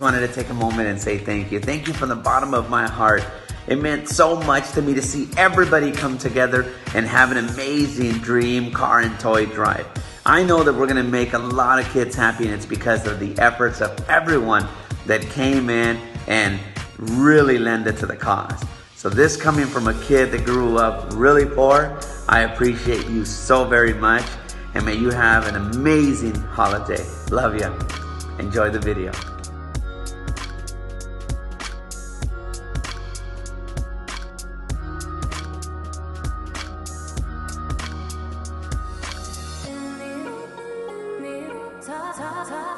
wanted to take a moment and say thank you. Thank you from the bottom of my heart. It meant so much to me to see everybody come together and have an amazing dream car and toy drive. I know that we're going to make a lot of kids happy, and it's because of the efforts of everyone that came in and really lended to the cause. So, this coming from a kid that grew up really poor, I appreciate you so very much, and may you have an amazing holiday. Love you. Enjoy the video. Touch